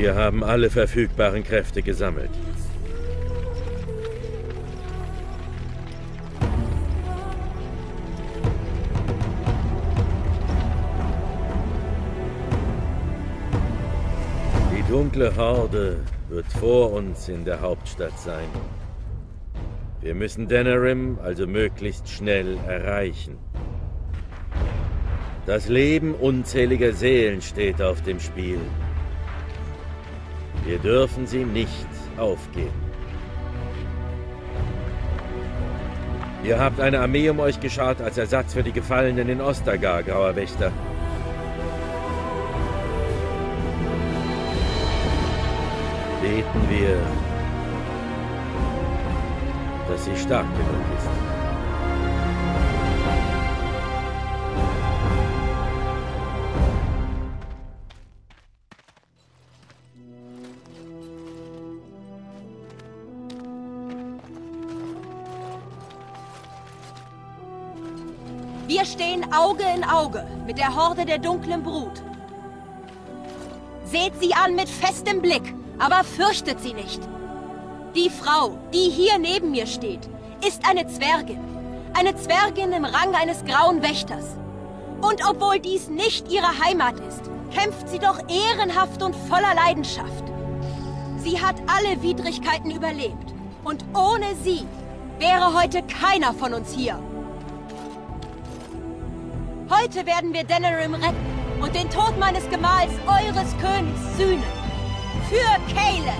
Wir haben alle verfügbaren Kräfte gesammelt. Die dunkle Horde wird vor uns in der Hauptstadt sein. Wir müssen Denerim also möglichst schnell erreichen. Das Leben unzähliger Seelen steht auf dem Spiel. Wir dürfen sie nicht aufgeben. Ihr habt eine Armee um euch geschart als Ersatz für die Gefallenen in Ostergar, Grauer Wächter. Beten wir, dass sie stark genug ist. Auge in Auge mit der Horde der dunklen Brut. Seht sie an mit festem Blick, aber fürchtet sie nicht. Die Frau, die hier neben mir steht, ist eine Zwergin. Eine Zwergin im Rang eines grauen Wächters. Und obwohl dies nicht ihre Heimat ist, kämpft sie doch ehrenhaft und voller Leidenschaft. Sie hat alle Widrigkeiten überlebt. Und ohne sie wäre heute keiner von uns hier. Heute werden wir Denerim retten und den Tod meines Gemahls eures Königs sühnen. Für Kalen!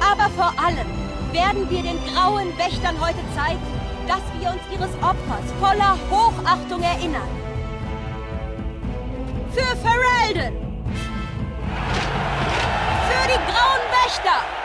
Aber vor allem werden wir den grauen Wächtern heute zeigen, dass wir uns ihres Opfers voller Hochachtung erinnern. Für Ferelden! Für die grauen Wächter!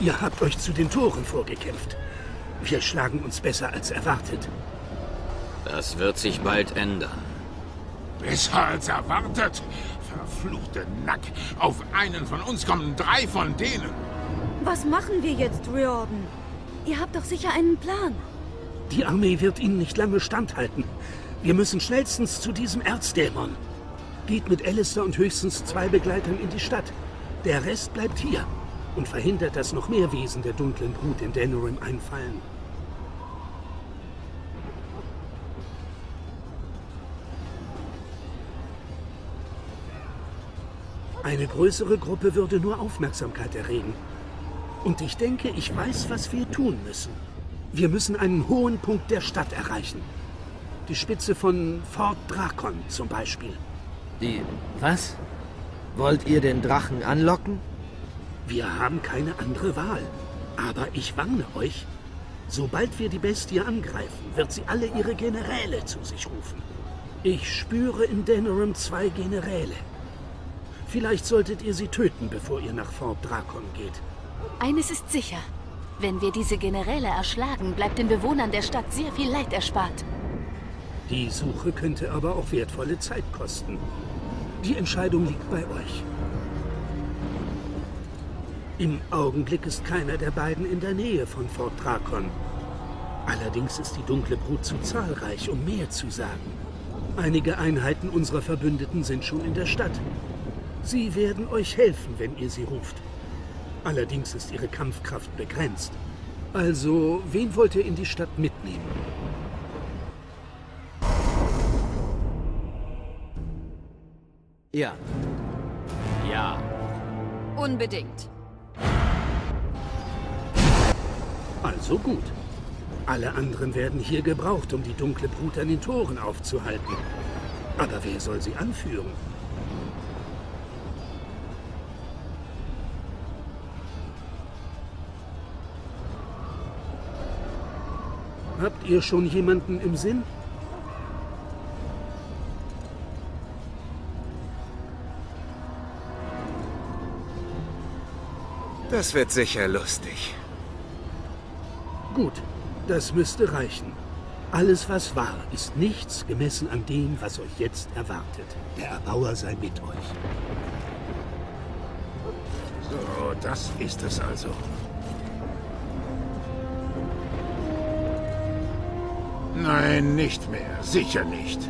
Ihr habt euch zu den Toren vorgekämpft. Wir schlagen uns besser als erwartet. Das wird sich bald ändern. Besser als erwartet? Verfluchte Nack. Auf einen von uns kommen drei von denen. Was machen wir jetzt, Riordan? Ihr habt doch sicher einen Plan. Die Armee wird ihnen nicht lange standhalten. Wir müssen schnellstens zu diesem Erzdämon. Geht mit Alistair und höchstens zwei Begleitern in die Stadt. Der Rest bleibt hier und verhindert, dass noch mehr Wesen der dunklen Brut in Denerim einfallen. Eine größere Gruppe würde nur Aufmerksamkeit erregen. Und ich denke, ich weiß, was wir tun müssen. Wir müssen einen hohen Punkt der Stadt erreichen. Die Spitze von Fort Drakon zum Beispiel. Die... was? Wollt ihr den Drachen anlocken? Wir haben keine andere Wahl. Aber ich warne euch, sobald wir die Bestie angreifen, wird sie alle ihre Generäle zu sich rufen. Ich spüre in Denerim zwei Generäle. Vielleicht solltet ihr sie töten, bevor ihr nach Fort Drakon geht. Eines ist sicher. Wenn wir diese Generäle erschlagen, bleibt den Bewohnern der Stadt sehr viel Leid erspart. Die Suche könnte aber auch wertvolle Zeit kosten. Die Entscheidung liegt bei euch. Im Augenblick ist keiner der beiden in der Nähe von Fort Drakon. Allerdings ist die dunkle Brut zu zahlreich, um mehr zu sagen. Einige Einheiten unserer Verbündeten sind schon in der Stadt. Sie werden euch helfen, wenn ihr sie ruft. Allerdings ist ihre Kampfkraft begrenzt. Also, wen wollt ihr in die Stadt mitnehmen? Ja. Ja. Unbedingt. Also gut. Alle anderen werden hier gebraucht, um die dunkle Brut an den Toren aufzuhalten. Aber wer soll sie anführen? Habt ihr schon jemanden im Sinn? Das wird sicher lustig. Gut, das müsste reichen. Alles, was war, ist nichts gemessen an dem, was euch jetzt erwartet. Der Erbauer sei mit euch. So, das ist es also. Nein, nicht mehr. Sicher nicht.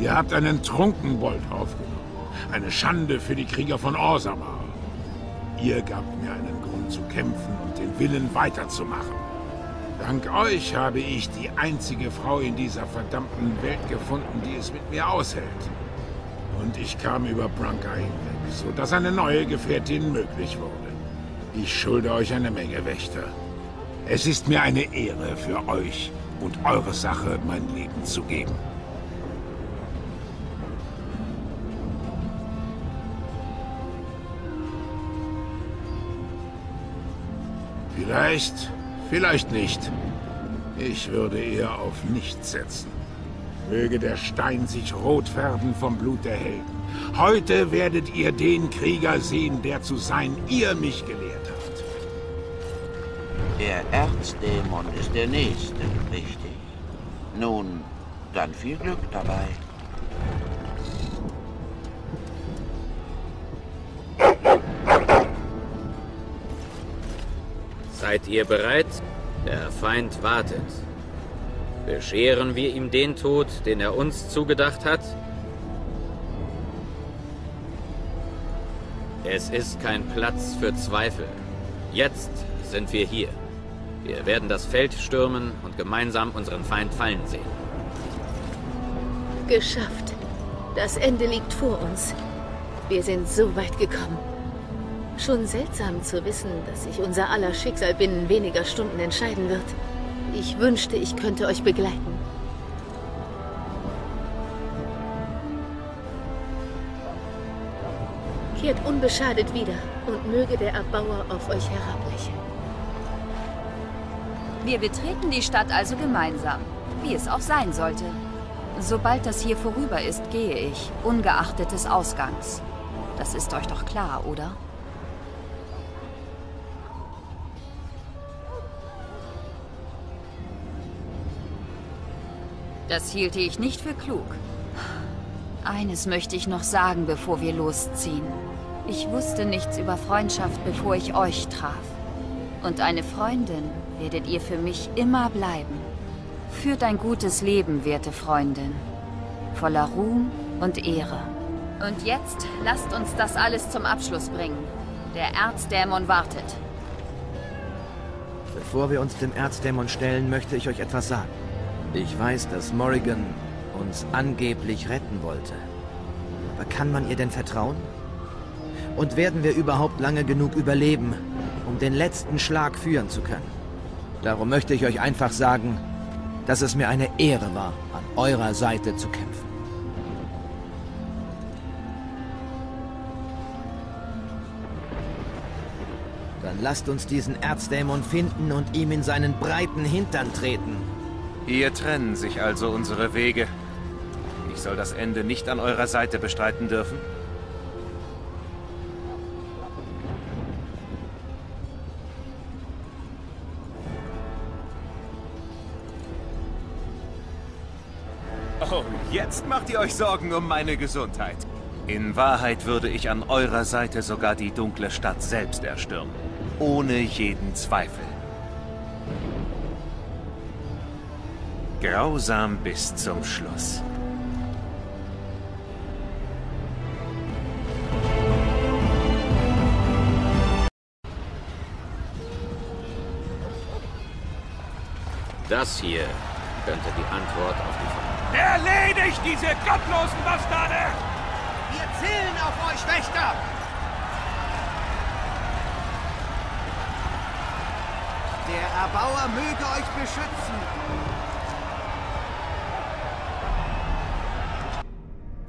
Ihr habt einen Trunkenbold aufgenommen. Eine Schande für die Krieger von Orsamar. Ihr gabt mir einen Grund zu kämpfen und den Willen weiterzumachen. Dank euch habe ich die einzige Frau in dieser verdammten Welt gefunden, die es mit mir aushält. Und ich kam über Branka hinweg, sodass eine neue Gefährtin möglich wurde. Ich schulde euch eine Menge Wächter. Es ist mir eine Ehre für euch und eure Sache mein Leben zu geben. Vielleicht, vielleicht nicht. Ich würde eher auf nichts setzen. Möge der Stein sich rot färben vom Blut der Helden. Heute werdet ihr den Krieger sehen, der zu sein ihr mich gelehrt habt. Der Erzdämon ist der Nächste, richtig? Nun, dann viel Glück dabei. Seid ihr bereit? Der Feind wartet. Bescheren wir ihm den Tod, den er uns zugedacht hat? Es ist kein Platz für Zweifel. Jetzt sind wir hier. Wir werden das Feld stürmen und gemeinsam unseren Feind fallen sehen. Geschafft. Das Ende liegt vor uns. Wir sind so weit gekommen. Schon seltsam zu wissen, dass sich unser aller Schicksal binnen weniger Stunden entscheiden wird. Ich wünschte, ich könnte euch begleiten. Kehrt unbeschadet wieder und möge der Erbauer auf euch herablächeln. Wir betreten die Stadt also gemeinsam, wie es auch sein sollte. Sobald das hier vorüber ist, gehe ich, ungeachtet des Ausgangs. Das ist euch doch klar, oder? Das hielte ich nicht für klug. Eines möchte ich noch sagen, bevor wir losziehen. Ich wusste nichts über Freundschaft, bevor ich euch traf. Und eine Freundin werdet ihr für mich immer bleiben. Führt ein gutes Leben, werte Freundin. Voller Ruhm und Ehre. Und jetzt lasst uns das alles zum Abschluss bringen. Der Erzdämon wartet. Bevor wir uns dem Erzdämon stellen, möchte ich euch etwas sagen. Ich weiß, dass Morrigan uns angeblich retten wollte. Aber kann man ihr denn vertrauen? Und werden wir überhaupt lange genug überleben, um den letzten Schlag führen zu können? Darum möchte ich euch einfach sagen, dass es mir eine Ehre war, an eurer Seite zu kämpfen. Dann lasst uns diesen Erzdämon finden und ihm in seinen breiten Hintern treten. Hier trennen sich also unsere Wege. Ich soll das Ende nicht an eurer Seite bestreiten dürfen? Oh, jetzt macht ihr euch Sorgen um meine Gesundheit. In Wahrheit würde ich an eurer Seite sogar die dunkle Stadt selbst erstürmen. Ohne jeden Zweifel. Grausam bis zum Schluss. Das hier könnte die Antwort auf die Frage. Erledigt diese gottlosen Bastarde! Wir zählen auf euch, Wächter! Der Erbauer möge euch beschützen.